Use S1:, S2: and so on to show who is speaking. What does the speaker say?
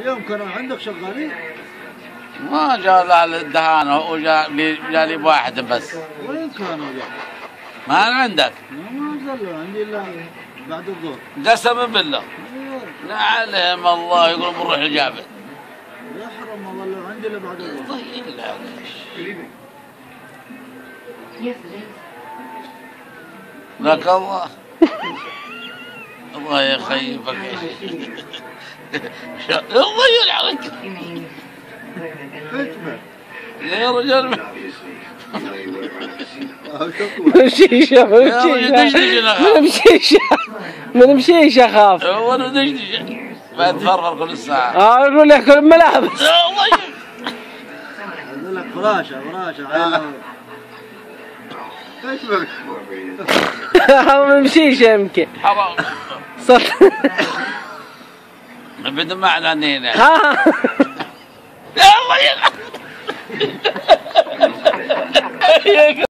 S1: اليوم كانوا عندك شغالين
S2: ما جاء لا الدهان وجاء لي جاء لي واحد بس
S1: وين كانوا يا
S2: ما عندك
S1: ما نزلوا عندي الا بعد الظهر
S2: قسما بالله لا عليهم الله يقول بنروح الجابل
S1: يحرم والله لو عندي الا بعد الظهر
S2: طيب لا. لك الله الله يخيبك الله يلعنك. يا رجال.
S3: مشيشة مشيشة مشيشة من مشيشة خاف.
S2: هو أنا دشدش بتفرغ كل ساعة.
S3: آه يقول لك الملابس
S2: يا الله.
S1: أقول لك فراشة فراشة إيش بك؟
S3: من مشيشة يمكن
S2: حرام.
S3: صدق
S2: بدون معنى هنا
S3: ها.
S2: يا الله